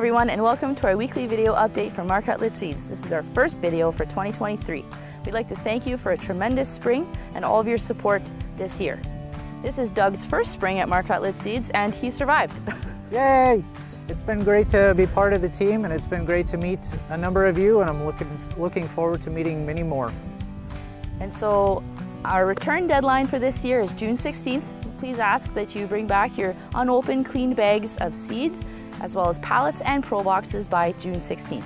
everyone and welcome to our weekly video update from Marc Hutlet Seeds. This is our first video for 2023. We'd like to thank you for a tremendous spring and all of your support this year. This is Doug's first spring at Marc Hutlet Seeds and he survived. Yay! It's been great to be part of the team and it's been great to meet a number of you and I'm looking, looking forward to meeting many more. And so our return deadline for this year is June 16th. Please ask that you bring back your unopened cleaned bags of seeds as well as pallets and pro boxes by June 16th.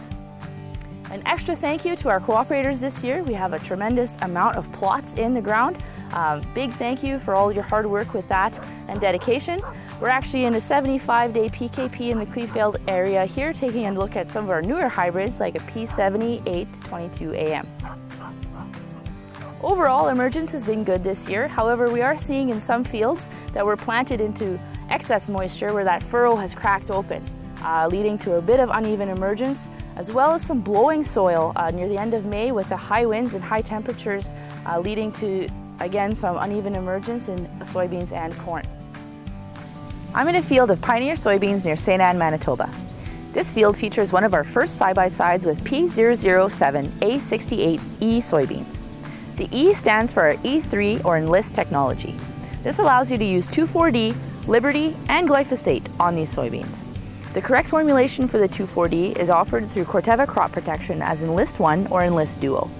An extra thank you to our cooperators this year. We have a tremendous amount of plots in the ground. Um, big thank you for all your hard work with that and dedication. We're actually in a 75-day PKP in the Kleefeld area here, taking a look at some of our newer hybrids like a P70 822AM. Overall, emergence has been good this year. However, we are seeing in some fields that were planted into excess moisture where that furrow has cracked open, uh, leading to a bit of uneven emergence, as well as some blowing soil uh, near the end of May with the high winds and high temperatures, uh, leading to, again, some uneven emergence in soybeans and corn. I'm in a field of Pioneer soybeans near St. Anne, Manitoba. This field features one of our first side-by-sides with P007 A68E soybeans. The E stands for our E3 or Enlist technology. This allows you to use 2,4-D Liberty, and glyphosate on these soybeans. The correct formulation for the 2,4-D is offered through Corteva Crop Protection as Enlist 1 or Enlist Duo.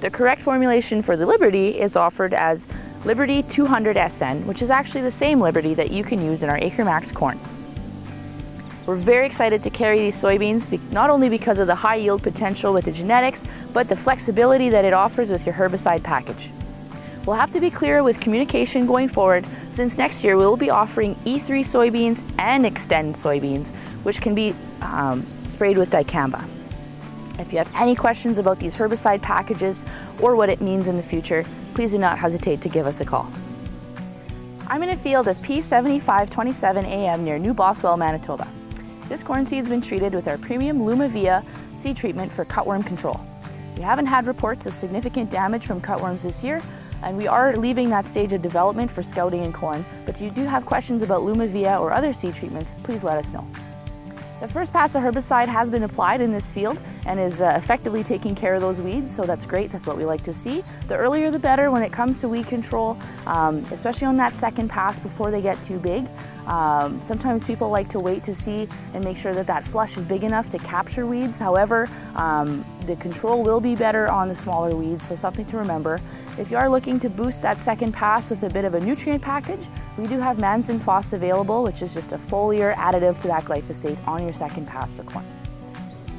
The correct formulation for the Liberty is offered as Liberty 200 SN, which is actually the same Liberty that you can use in our AcreMax corn. We're very excited to carry these soybeans, not only because of the high yield potential with the genetics, but the flexibility that it offers with your herbicide package. We'll have to be clear with communication going forward since next year we will be offering E3 soybeans and Xtend soybeans, which can be um, sprayed with dicamba. If you have any questions about these herbicide packages or what it means in the future, please do not hesitate to give us a call. I'm in a field of P7527AM near New Bothwell, Manitoba. This corn seed's been treated with our premium Lumivia seed treatment for cutworm control. We haven't had reports of significant damage from cutworms this year, and we are leaving that stage of development for scouting and corn, but if you do have questions about Lumivia or other seed treatments, please let us know. The first pass of herbicide has been applied in this field and is uh, effectively taking care of those weeds, so that's great, that's what we like to see. The earlier the better when it comes to weed control, um, especially on that second pass before they get too big. Um, sometimes people like to wait to see and make sure that that flush is big enough to capture weeds. However, um, the control will be better on the smaller weeds, so something to remember. If you are looking to boost that second pass with a bit of a nutrient package, we do have Manzin Phos available, which is just a foliar additive to that glyphosate on your second pass for corn.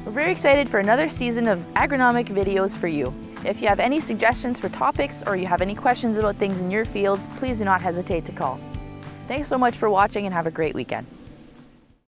We're very excited for another season of agronomic videos for you. If you have any suggestions for topics or you have any questions about things in your fields, please do not hesitate to call. Thanks so much for watching and have a great weekend.